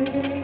Wake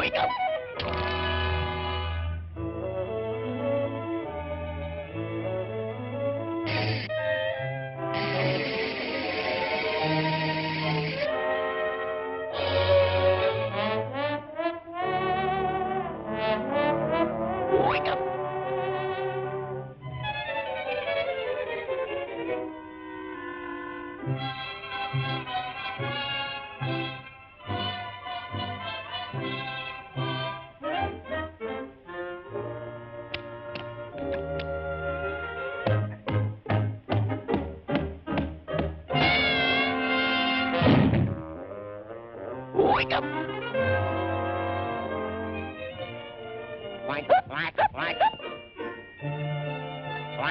wake up. Uh,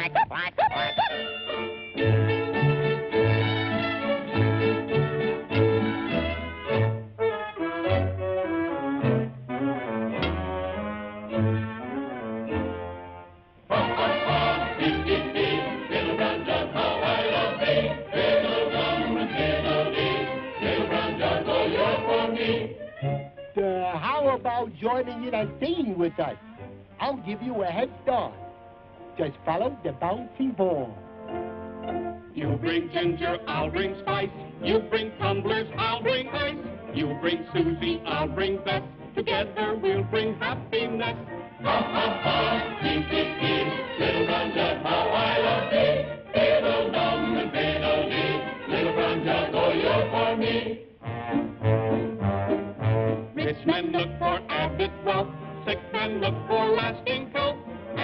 joining in and singing with us? I'll give you a head start. Just follow the bouncing ball. You bring ginger, I'll bring spice. You bring tumblers, I'll bring ice. You bring Susie, I'll bring Bess. Together we'll bring happiness. Ha ha ha, hee hee.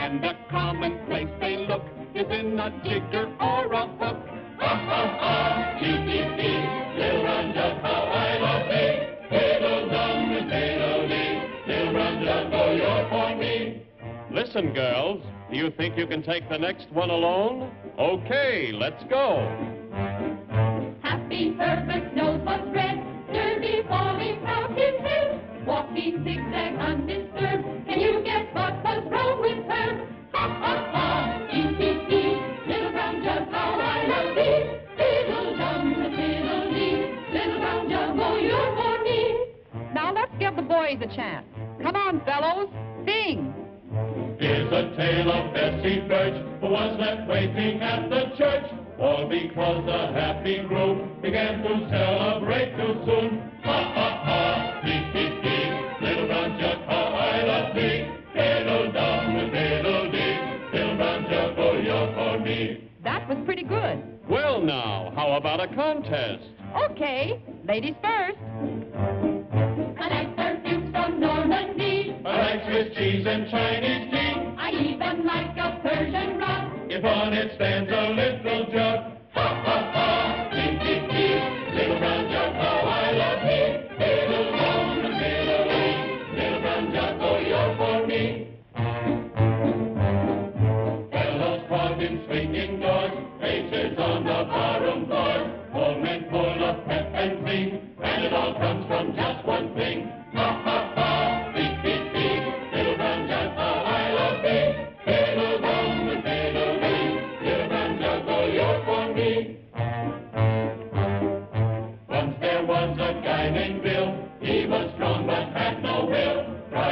And the common place they look is in a jigger or a hook. Ha ha ha. Listen, girls, do you think you can take the next one alone? Okay, let's go. Happy Herbert give the a chance. Come on, fellows, sing. Here's a tale of Bessie Birch, who was left waiting at the church. All because the happy group began to celebrate too soon. Ha ha ha, hee hee hee, little brown jug, how I love thee. Diddle dum diddle dee, little brown jug, oh you're for me. That was pretty good. Well, now, how about a contest? Okay, ladies first. Swiss cheese and Chinese tea. I even like a Persian rug. If on it stands a little jug,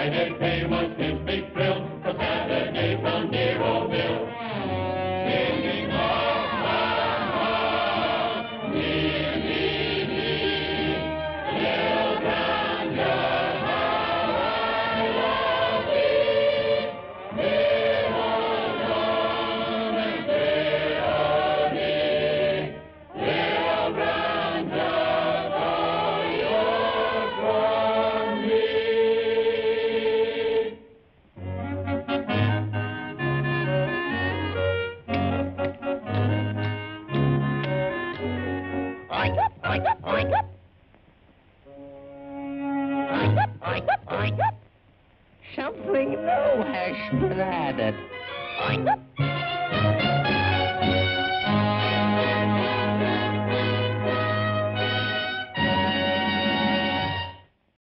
Friday pay was his big Something new has been added.